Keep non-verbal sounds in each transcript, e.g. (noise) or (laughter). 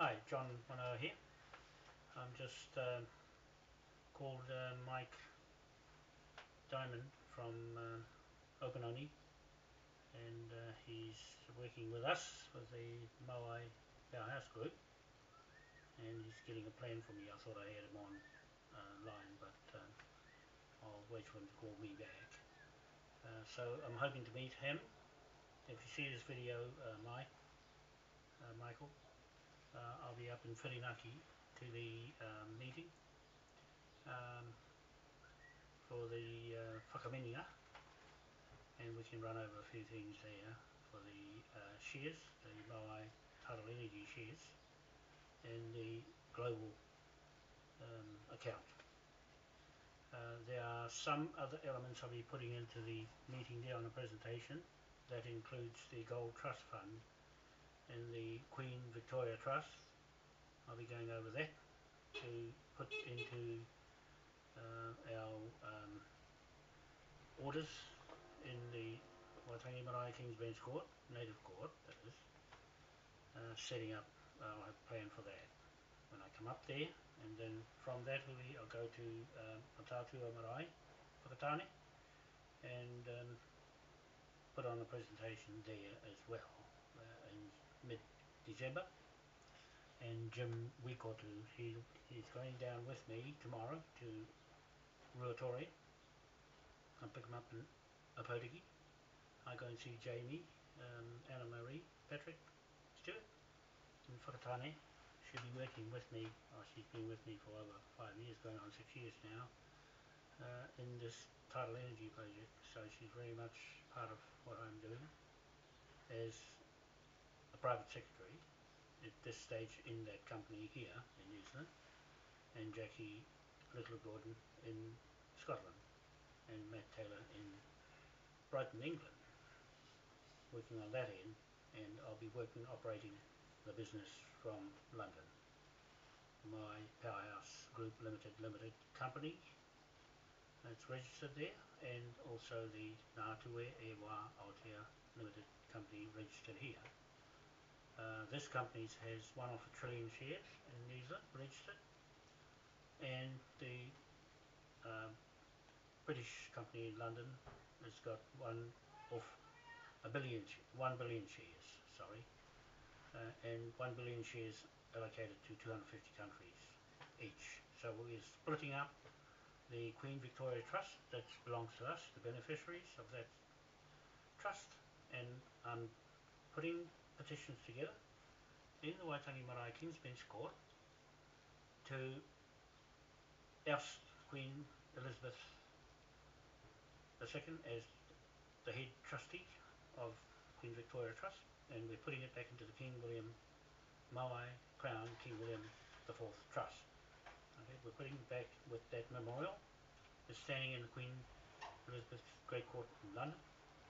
Hi, John Wanoa here. I'm just um, called uh, Mike Diamond from um, Opononi and uh, he's working with us with the Moai Powerhouse Group and he's getting a plan for me. I thought I had him on uh, line but um, I'll wait for him to call me back. Uh, so I'm hoping to meet him. If you see this video, uh, Mike, uh, Michael, uh, I'll be up in Whirinaki to the um, meeting um, for the uh, and we can run over a few things there for the uh, shares, the Moai Total Energy shares and the global um, account. Uh, there are some other elements I'll be putting into the meeting there on the presentation that includes the Gold Trust Fund and the Queen Victoria Trust. I'll be going over that to put into uh, our um, orders in the Waitangi Marae King's Bench Court, Native Court that is, uh, setting up, uh, I have a plan for that when I come up there and then from that I'll go to um, Marae, Whakatane and um, put on a presentation there as well uh, in mid-December. And Jim Wikotu he, he's going down with me tomorrow to Ruatoria I'll pick him up in Opotiki I go and see Jamie um, Anna Marie Patrick Stewart in Whakatane. She'll be working with me oh, she's been with me for over five years going on six years now uh, in this tidal energy project. So she's very much part of what I'm doing. As private secretary at this stage in that company here in New Zealand and Jackie Little Gordon in Scotland and Matt Taylor in Brighton, England working on that end and I'll be working operating the business from London. Moai Powerhouse Group Limited Limited Company that's registered there and also the Ngātue e Wā Aotea Limited Company registered here. Uh, this company has one of a trillion shares in New Zealand registered and the uh, British company in London has got one of a billion, one billion shares, sorry, uh, and one billion shares allocated to 250 countries each. So we're splitting up the Queen Victoria Trust that belongs to us, the beneficiaries of that trust and I'm putting petitions together in the Waitangi Marae King's Bench Court to oust Queen Elizabeth II as the head trustee of Queen Victoria Trust and we're putting it back into the King William Moai Crown King William IV Trust. Okay, we're putting it back with that memorial. It's standing in the Queen Elizabeth Great Court in London,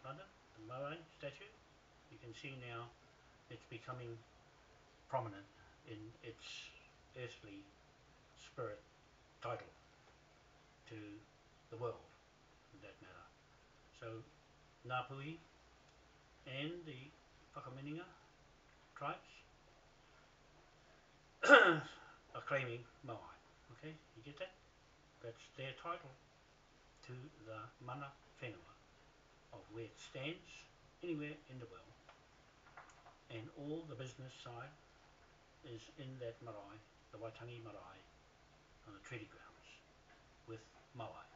London, the Moai statue. You can see now it's becoming prominent in its earthly spirit title to the world in that matter. So Ngāpuhi and the Whakameninga tribes (coughs) are claiming Moai. Okay, you get that? That's their title to the mana whenua of where it stands anywhere in the world and all the business side is in that marae, the Waitangi marae on the treaty grounds with Moai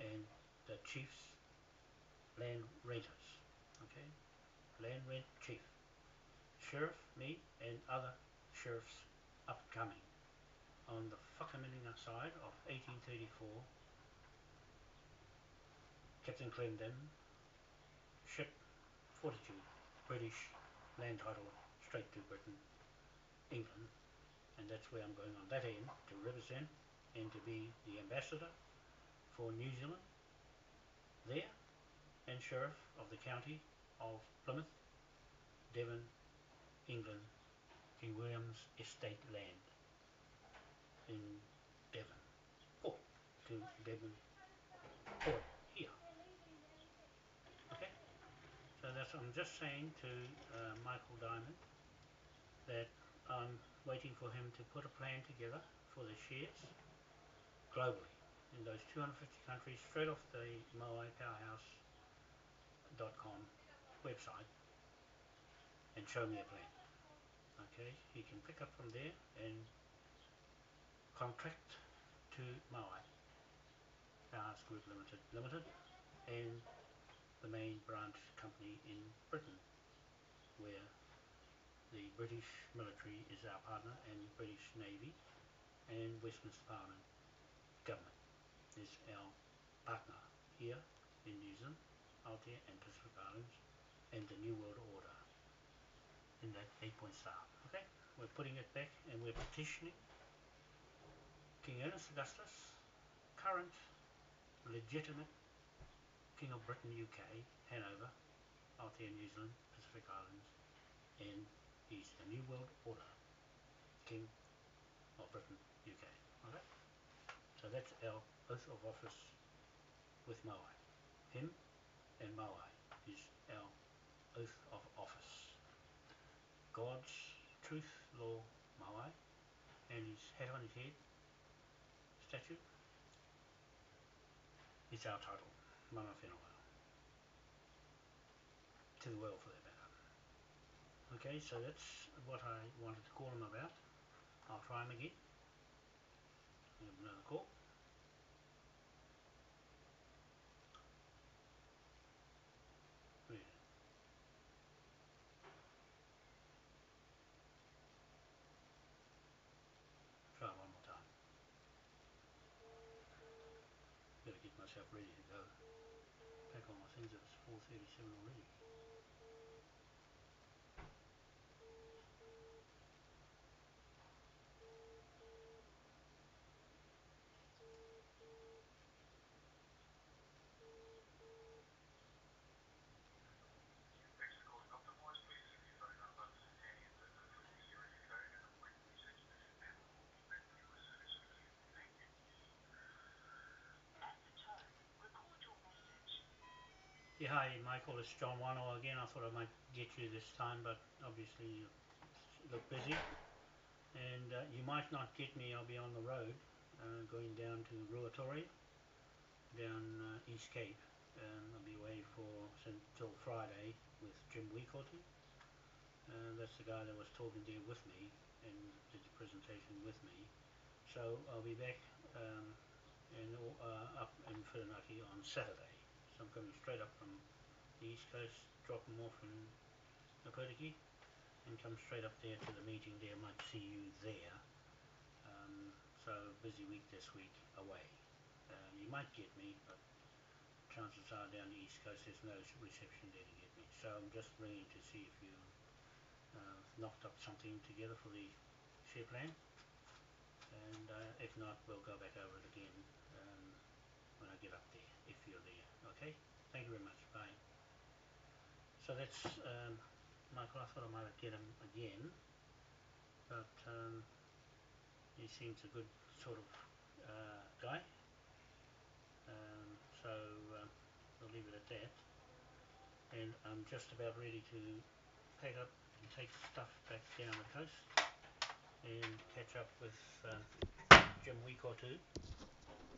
and the chiefs land renters okay? Land rent chief sheriff me and other sheriffs upcoming on the Whakameninga side of 1834 Captain Clendon ship Fortitude British land title straight to Britain England and that's where I'm going on that end to represent and to be the ambassador for New Zealand there and Sheriff of the County of Plymouth, Devon, England, King William's estate land in Devon, port to Devon. Port here. Okay, so that's I'm just saying to uh, Michael Diamond that I'm waiting for him to put a plan together for the shares globally in those 250 countries straight off the Moai Powerhouse dot com website and show me a plan. Okay, he can pick up from there and contract to Moai Powerhouse Group Limited Limited and the main branch company in Britain where the British military is our partner and British Navy and Westminster Parliament government is our partner here in New Zealand, Aotea and Pacific Islands and the New World Order in that eight point star. Okay, we're putting it back and we're petitioning King Ernest Augustus, current legitimate King of Britain UK, Hanover, Aotea New Zealand, Pacific Islands and he's the New World Order King of Britain UK. So that's our oath of office with Moai. Him and Moai is our oath of office. God's truth, law, Moai, and his hat on his head, statue, is our title, Mana Whenua. To the world for that matter. Okay, so that's what I wanted to call him about. I'll try him again. Give another call. Try one more time. Better get myself ready to go. My things, it's 4.37 already. Yeah, hi Michael, it's John Wano again. I thought I might get you this time, but obviously you look busy. And uh, you might not get me, I'll be on the road, uh, going down to Ruatoria, down uh, East Cape. Um, I'll be away for until Friday with Jim Wikotu. Uh, that's the guy that was talking there with me and did the presentation with me. So I'll be back um, in, uh, up in Whirinaki on Saturday. I'm coming straight up from the east coast, drop them off in Opotiki and come straight up there to the meeting there, might see you there. Um, so busy week this week away. Um, you might get me, but chances are down the east coast there's no reception there to get me. So I'm just ringing to see if you uh, knocked up something together for the share plan. And uh, if not, we'll go back over it again when I get up there, if you're there. Okay, thank you very much. Bye. So that's um, Michael. I thought I might get him again, but um, he seems a good sort of uh, guy. Um, so uh, we'll leave it at that. And I'm just about ready to pack up and take stuff back down the coast and catch up with uh, Jim Wikotu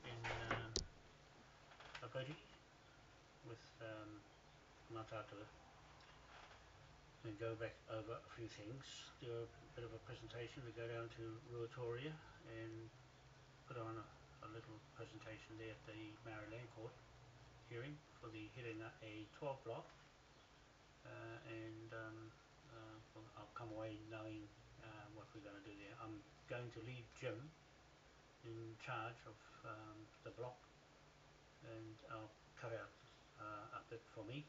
in uh, with um, Mataatua and go back over a few things, do a bit of a presentation, we go down to Ruatoria and put on a, a little presentation there at the Maori Land Court hearing for the Herenga A12 block. Uh, and um, uh, I'll come away knowing uh, what we're going to do there. I'm going to leave Jim in charge of um, the block and I'll cut out uh, a bit for me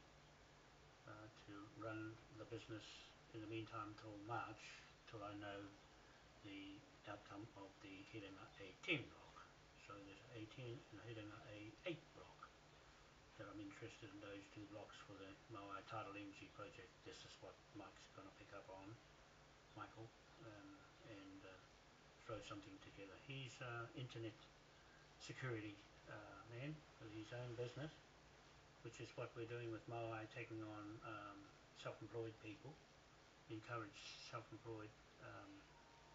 uh, to run the business in the meantime till March till I know the outcome of the Herenga A10 block. So there's 18 and Herenga A8 block that I'm interested in those two blocks for the Moai Tidal Energy project. This is what Mike's going to pick up on, Michael, um, and uh, throw something together. He's uh, internet security uh, man with his own business which is what we're doing with Moai, taking on um, self-employed people, encourage self-employed um,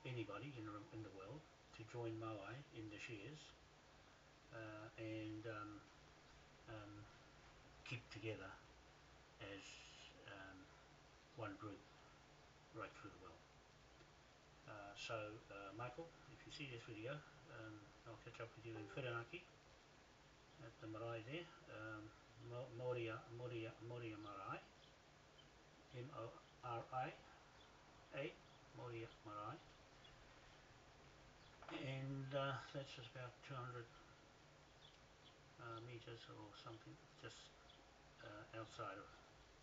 anybody in the, in the world to join Moai in the shares uh, and um, um, keep together as um, one group right through the world. Uh, so, uh, Michael, if you see this video, um, I'll catch up with you in Whirinaki at the there, um, Moria, Moria, Moria Marae, M-O-R-I-A, Moria Marae, and uh, that's just about 200 uh, meters or something, just uh, outside of,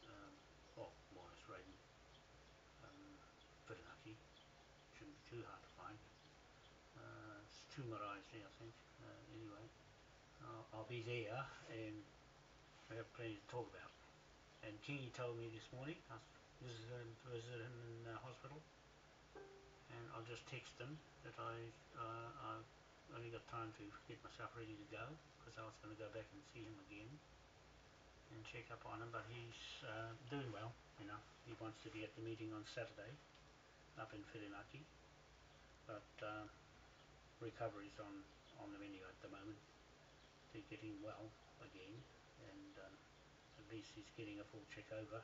um, well, right in um, Whirinaki, shouldn't be too hard to find. Uh, it's two maraes there, I think. I'll, be there and we have plenty to talk about. And Kingy told me this morning, I visited him, visited him in the hospital, and I'll just text him that I, uh, I've only got time to get myself ready to go, because I was going to go back and see him again and check up on him, but he's uh, doing well enough. He wants to be at the meeting on Saturday up in Whirinaki, but uh, recovery's on, on the menu at the moment getting well again and um, at least he's getting a full check over.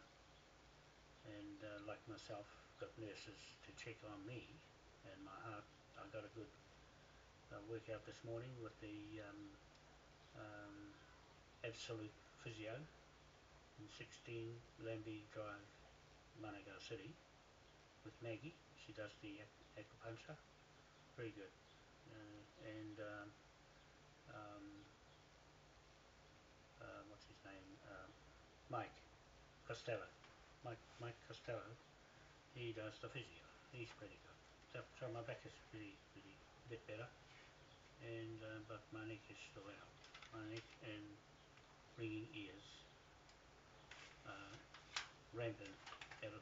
And uh, like myself got nurses to check on me and my heart I got a good uh, workout this morning with the um, um, absolute physio in 16 Lambie Drive Manukau City with Maggie. She does the acupuncture. Very good. Uh, and um, um, uh, what's his name, uh, Mike Costello. Mike Mike Costello, he does the physio. He's pretty good. So, so my back is pretty pretty bit better, and uh, but my neck is still out. My neck and ringing ears, uh, rampant out of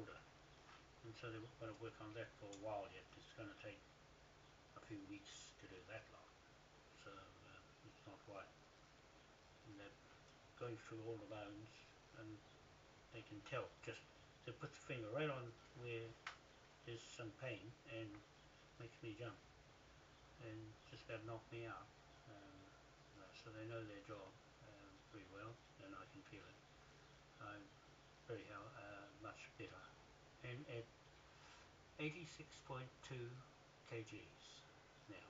order, and so they're going to work on that for a while yet. It's going to take a few weeks to do that lot. So uh, it's not right. Going through all the bones and they can tell just to put the finger right on where there's some pain and makes me jump and just about knock me out. Um, uh, so they know their job uh, pretty well and I can feel it. I'm very uh, much better. And at 86.2 kgs now,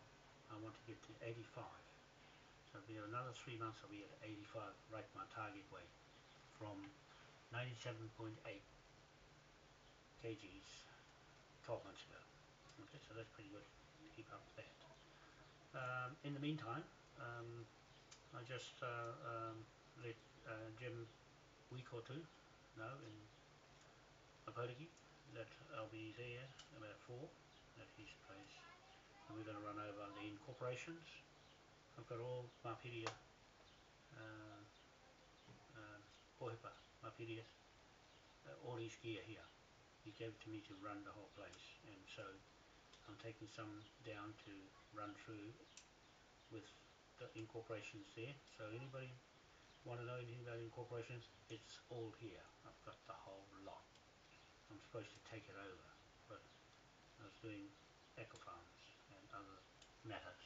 I want to get to 85. So another three months I'll be at 85, right my target weight from 97.8 kgs 12 months ago. Okay, so that's pretty good. to Keep up with that. Um, in the meantime, um, I just uh, um, let uh, Jim Wikotu know in Opotiki that I'll be there about four at his place and we're going to run over the incorporations I've got all Mapiria uh, uh, Pohepa Mapiria uh, all his gear here. He gave it to me to run the whole place and so I'm taking some down to run through with the incorporations there. So anybody want to know anything about incorporations? It's all here. I've got the whole lot. I'm supposed to take it over but I was doing eco farms and other matters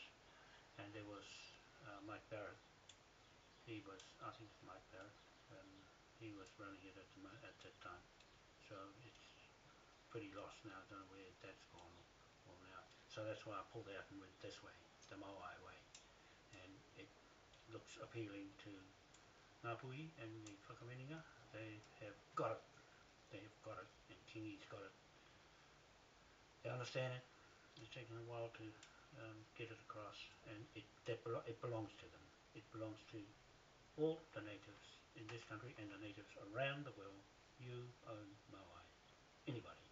and there was uh, Mike Barrett. He was, I think it's Mike Barrett. Um, he was running it at the at that time, so it's pretty lost now. I don't know where that's gone or, now. So that's why I pulled out and went this way, the Moai way, and it looks appealing to Ngāpuhi and the Whakameninga. They have got it. They have got it, and Kingy's got it. They understand it. It's taken a while to um, get it across and it, belo it belongs to them. It belongs to all the natives in this country and the natives around the world. You own Moai. Anybody.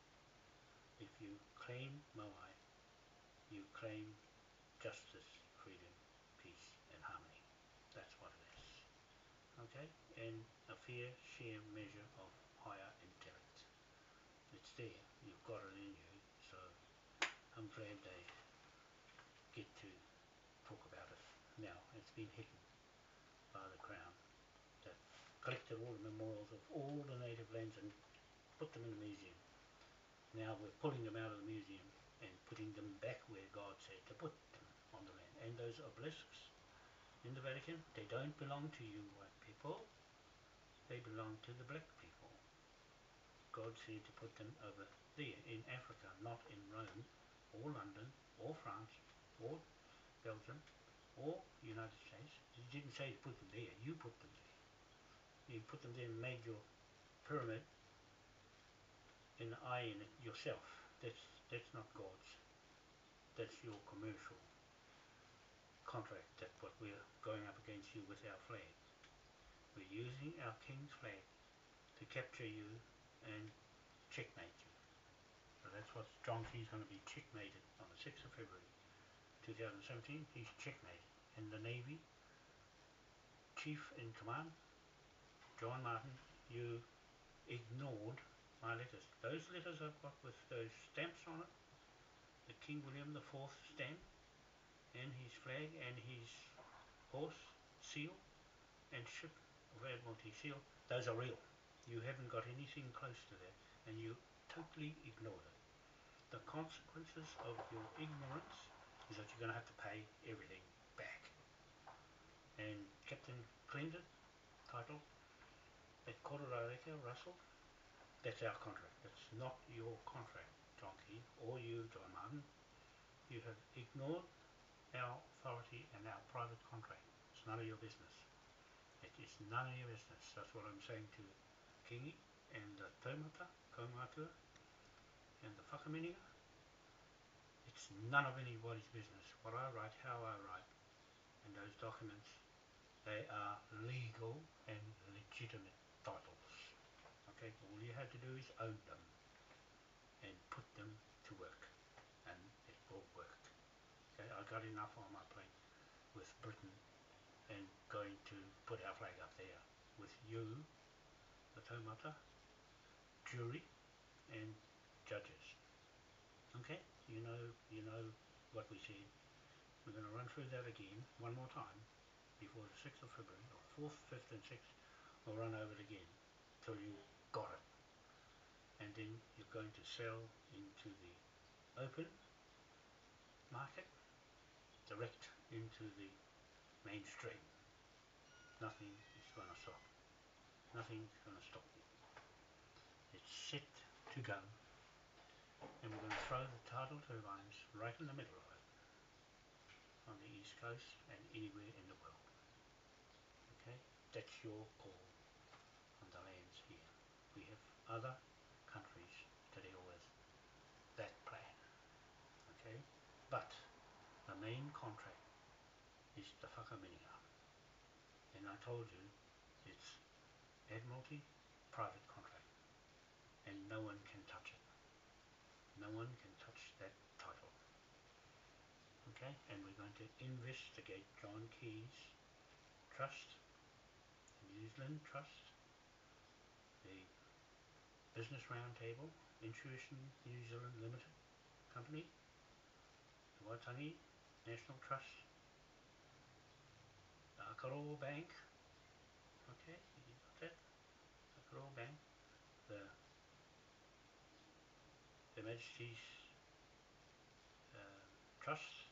If you claim Moai, you claim justice, freedom, peace and harmony. That's what it is. Okay? And a fair share measure of higher intellect. It's there. You've got it in you. So I'm glad they get to talk about it now. It's been hidden by the Crown that collected all the memorials of all the native lands and put them in a museum. Now we're pulling them out of the museum and putting them back where God said to put them on the land. And those obelisks in the Vatican, they don't belong to you white people, they belong to the black people. God said to put them over there in Africa, not in Rome or London or France or Belgium or United States. You didn't say to put them there, you put them there. You put them there and made your pyramid an eye in it yourself. That's that's not God's. That's your commercial contract. That's what we're going up against you with our flag. We're using our king's flag to capture you and checkmate you. So that's what John Key's going to be checkmated on the 6th of February 2017. He's checkmate in the Navy Chief in Command, John Martin, you ignored my letters. Those letters I've got with those stamps on it, the King William the Fourth stamp, and his flag and his horse seal and ship of Admiralty seal, those are real. You haven't got anything close to that and you totally ignored it. The consequences of your ignorance is that you're going to have to pay everything back. And Captain Clendon title at Kororareka, Russell, that's our contract. That's not your contract, John Key, or you, John Martin. You have ignored our authority and our private contract. It's none of your business. It is none of your business. That's what I'm saying to Kingi and the Taumata, Kaumatua, and the Whakameninga. It's none of anybody's business. What I write, how I write, and those documents, they are legal and legitimate titles. Okay, all you have to do is own them and put them to work and it will work. Okay, I got enough on my plate with Britain and going to put our flag up there with you, the taumata, jury and judges. Okay, you know you know what we said. We're going to run through that again one more time before the 6th of February, or 4th, 5th and 6th. We'll run over it again till you got it. And then you're going to sell into the open market, direct into the mainstream. Nothing is going to stop. Nothing's going to stop you. It's set to go. And we're going to throw the tidal turbines right in the middle of it. On the east coast and anywhere in the world. Okay? That's your call on the lands here we have other countries to deal with that plan. Okay? But the main contract is the whakameninga. And I told you it's Admiralty private contract and no one can touch it. No one can touch that title. Okay? And we're going to investigate John Key's trust, the New Zealand Trust, the Business Roundtable, Intuition New Zealand Limited Company, the Waitangi National Trust, the Akaroa Bank, okay, you got that? Akaroa Bank, the Her Majesty's uh, Trust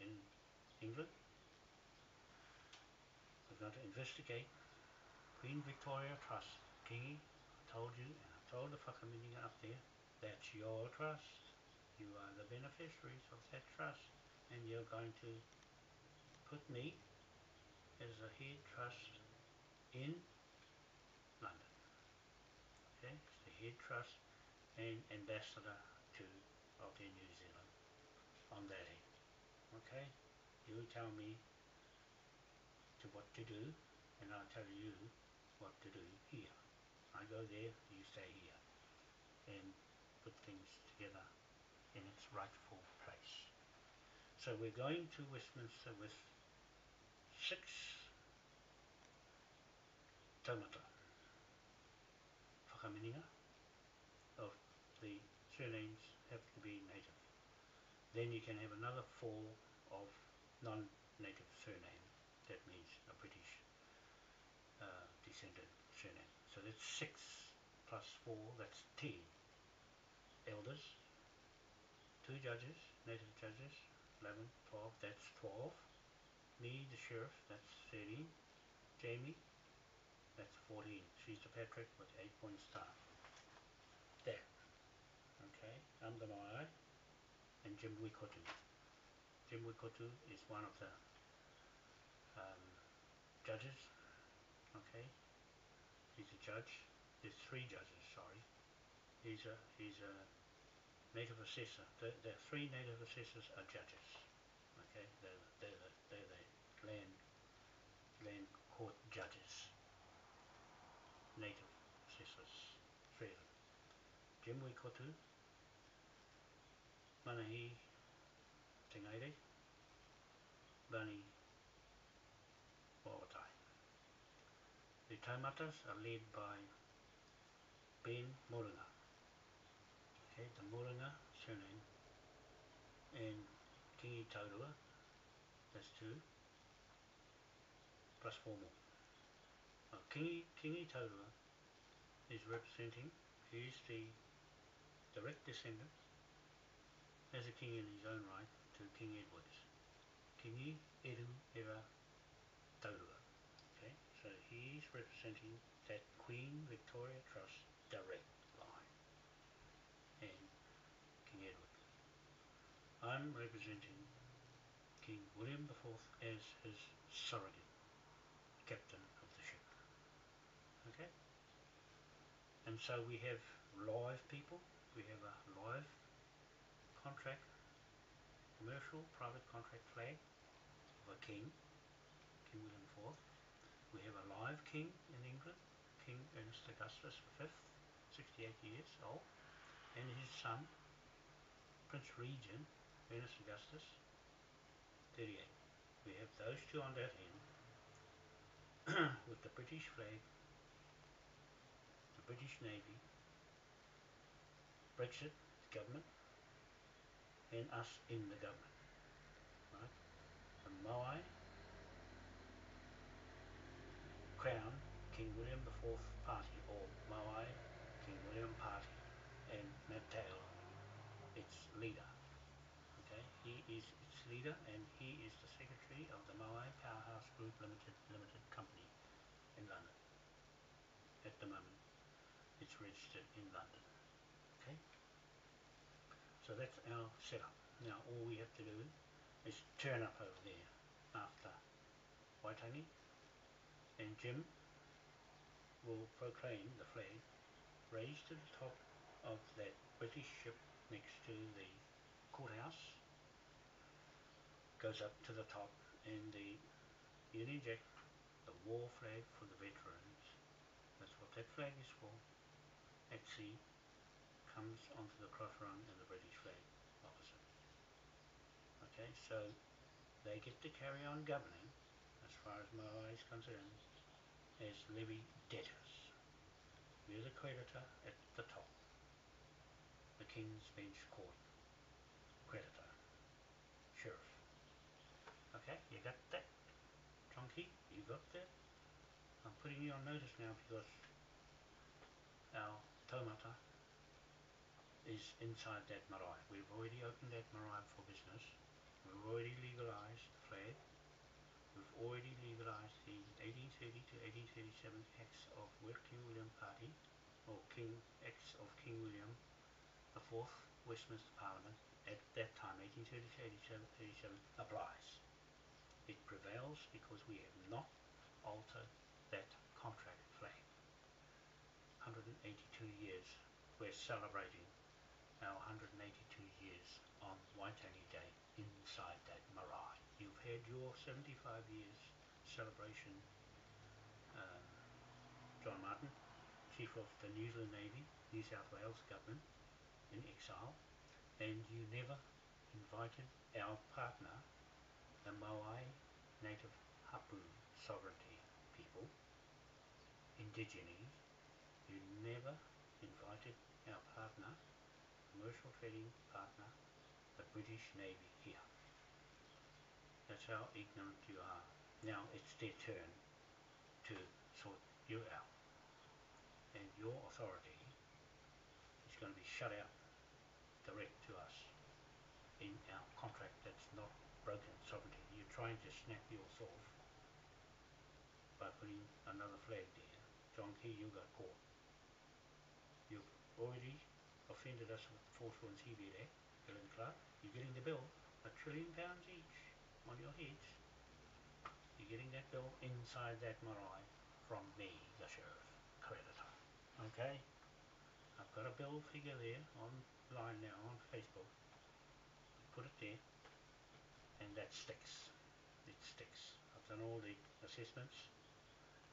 in England. We're going to investigate Queen Victoria Trust, Kingi, I told you, and I told the whakameninga up there, that's your trust. You are the beneficiaries of that trust and you're going to put me as a head trust in London. Okay, it's the head trust and ambassador to Aotearoa New Zealand on that end. Okay, you tell me to what to do and I'll tell you what to do here. I go there, you stay here and put things together in its rightful place. So we're going to Westminster with six taumata whakameninga of the surnames have to be native. Then you can have another four of non-native surname. That means a British uh, descendant surname. So that's six plus four, that's ten. elders, two judges, native judges, 11, 12, that's 12. Me, the sheriff, that's 13. Jamie, that's 14. She's the Patrick with 8 point star. Okay, I'm the and Jim Wikotu. Jim Wikotu is one of the um, judges. Okay, he's a judge. There's three judges, sorry. He's a, he's a native assessor. The, the three native assessors are judges. Okay, they're, they're, the, they're the land, land court judges. Native assessors, three of them. Jim Wikotu, Manahi Tingaire, Lani Wawatai. The taumatas are led by Ben Moringa. Okay, the Moringa surname and Tingi Taurua, that's two, plus four more. Now, Kingi, Kingi Taurua is representing, he is the direct descendant as a king in his own right to King Edward's. Kingi Edu Era Taurua. Okay, so he's representing that Queen Victoria Trust direct line and King Edward. I'm representing King William IV as his surrogate captain of the ship. Okay? And so we have live people, we have a live contract, commercial private contract flag of a king, King William IV. We have a live king in England, King Ernest Augustus V, 68 years old, and his son, Prince Regent Ernest Augustus, 38. We have those two on that end (clears throat) with the British flag, the British Navy, Brexit the government, and us in the government. Right? The Moai Crown King William IV Party or Moai King William Party and Matt Taylor, its leader. Okay, he is its leader and he is the secretary of the Moai Powerhouse Group Limited Limited Company in London. At the moment, it's registered in London. Okay, so that's our setup. Now all we have to do is turn up over there after Waitangi and Jim will proclaim the flag raised to the top of that British ship next to the courthouse goes up to the top and the Union Jack, the war flag for the veterans, that's what that flag is for, at sea, comes onto the cross run and the British flag opposite. Okay, so they get to carry on governing, as far as Moai is concerned, as levy debtors. We're the creditor at the top. The King's Bench Court. Creditor. Sheriff. Okay, you got that? John Key, you got that? I'm putting you on notice now because our taumata is inside that marae. We've already opened that marae for business. We've already legalized the flag. We've already legalized the 1830 to 1837 acts of King William Party, or King Acts of King William the Fourth Westminster Parliament at that time, 1830 to 1837, applies. It prevails because we have not altered that contract flag. 182 years, we're celebrating our 182 years on Waitangi Day inside that marae. You've had your 75 years celebration, um, John Martin, Chief of the New Zealand Navy, New South Wales Government, in exile, and you never invited our partner, the Moai Native Hapu Sovereignty people, Indigenes, you never invited our partner, commercial trading partner, the British Navy here. That's how ignorant you are. Now it's their turn to sort you out. And your authority is going to be shut out direct to us in our contract that's not broken sovereignty. You're trying to snap yours off by putting another flag there. John Key, you got caught. You've already offended us with Foreshore and Seabed Act, Helen Clark. You're getting the bill, a trillion pounds each on your heads. You're getting that bill inside that marae from me, the sheriff, creditor. Okay? I've got a bill figure there online now on Facebook. Put it there and that sticks. It sticks. I've done all the assessments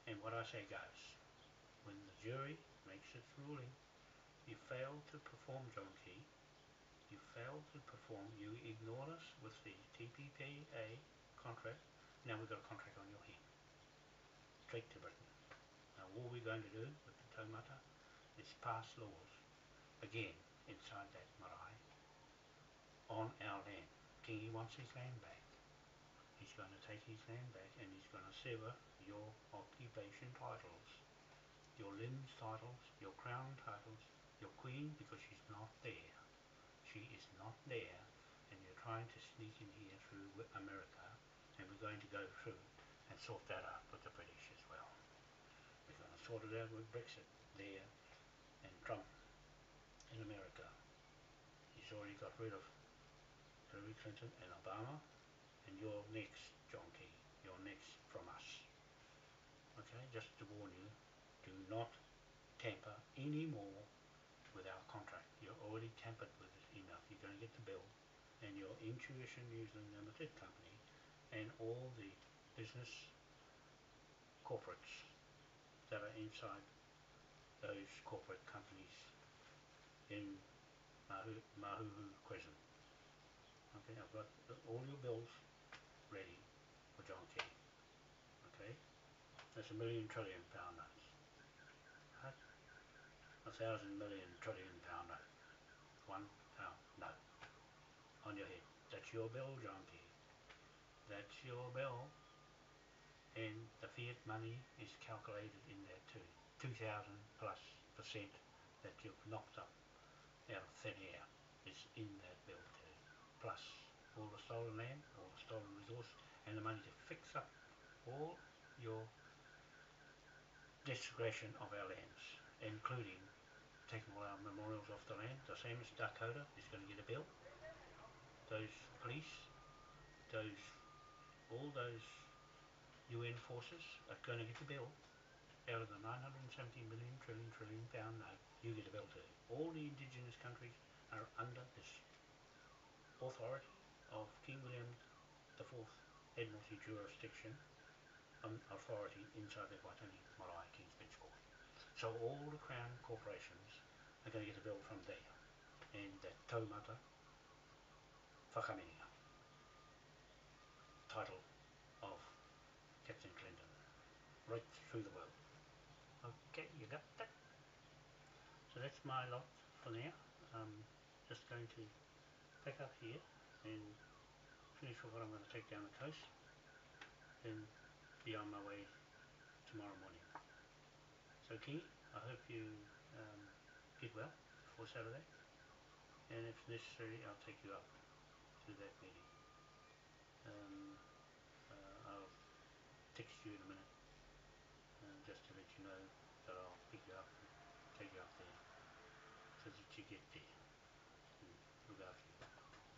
and what I say goes. When the jury makes its ruling, you fail to perform, John Key. You fail to perform. You ignore us with the TPPA contract. Now we've got a contract on your hand. Straight to Britain. Now all we're going to do with the Taumata is pass laws, again, inside that marae, on our land. Kingi wants his land back. He's going to take his land back and he's going to sever your occupation titles, your limbs titles, your crown titles, your queen because she's not there. She is not there and you're trying to sneak in here through America and we're going to go through and sort that out with the British as well. We're going to sort it out with Brexit there and Trump in America. He's already got rid of Hillary Clinton and Obama and you're next, John Key. You're next from us. Okay, just to warn you, do not tamper anymore with our contract. You're already tampered with this email. You're going to get the bill and your Intuition New Zealand Limited company and all the business corporates that are inside those corporate companies in Mahu, Mahuhu Crescent. Okay, I've got all your bills ready for John Key. Okay, that's a million trillion pound notes a thousand million trillion pound note. One pound note. On your head. That's your bill, John Key. That's your bill. And the fiat money is calculated in there too. 2,000 plus percent that you've knocked up out of thin air is in that bill too. Plus all the stolen land, all the stolen resource, and the money to fix up all your desecration of our lands, including taking all our memorials off the land, the same as Dakota is going to get a bill. Those police, those, all those UN forces are going to get a bill out of the 970 million trillion trillion pound note, you get a bill too. All the indigenous countries are under this authority of King William the Fourth Admiralty jurisdiction um, authority inside the Waitangi Marae Court. So all the Crown corporations are going to get a bill from there. And that taumata whakameninga title of Captain Clendon right through the world. Okay, you got that? So that's my lot for now. I'm just going to pack up here and finish with what I'm going to take down the coast and be on my way tomorrow morning. King, I hope you um, get well before Saturday and if necessary I'll take you up to that meeting. Um, uh, I'll text you in a minute uh, just to let you know that I'll pick you up and take you up there so that you get there and look after you.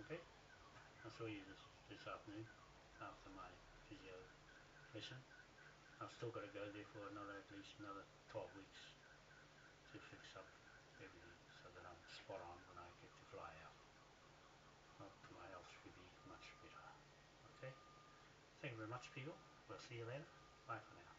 Okay? I'll saw you this, this afternoon after my physio lesson. I've still got to go there for another at least another 12 weeks to fix up everything so that I'm spot on when I get to fly out. Well, my health should be much better. Okay? Thank you very much people. We'll see you later. Bye for now.